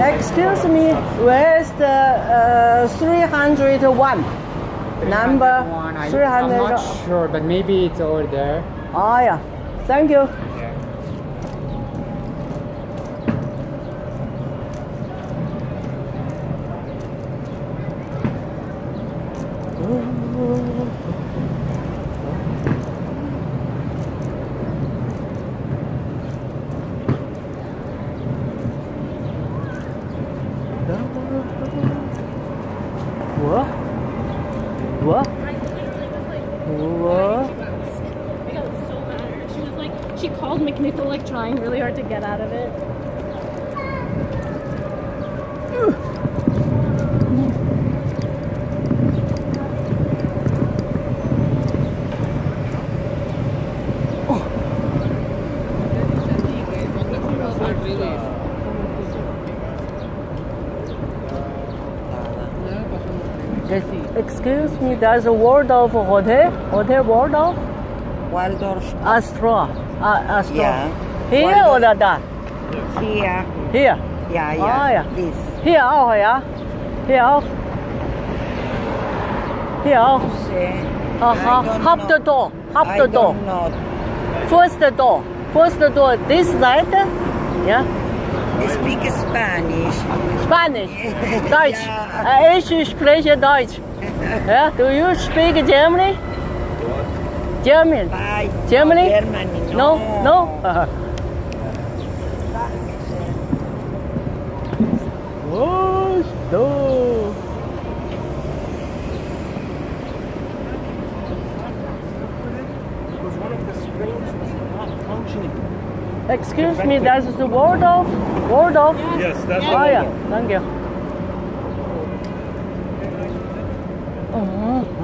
Excuse me, where is the uh, 301? Number One, I, 300. I'm not sure, but maybe it's over there. Oh, yeah. Thank you. Yeah. What? What? What? I got so mad. She was like, she called McNichol like trying really hard to get out of it. Excuse me, there's a word Waldorf hotel. Hotel Waldorf? Waldorf Astra. Uh, Astra. Yeah. Here Waldorf. or that? here. Here. Yeah, yeah. Ah, yeah. This. Hier auch, ja? Hier auch? Hier auch? Aha, half the door, half I the door. First door, first door, this side, yeah? I speak Spanish. Spanish, Deutsch. Ja. Äh, Ich spreche Deutsch. Yeah? Do you speak Germany? German? Bye. Germany? Germany. No, no? Oh, Excuse me, that's the Waldorf? Word of? Yes, that's yes. Thank you. Uh mm-hmm. -huh.